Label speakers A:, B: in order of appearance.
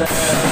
A: there.